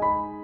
you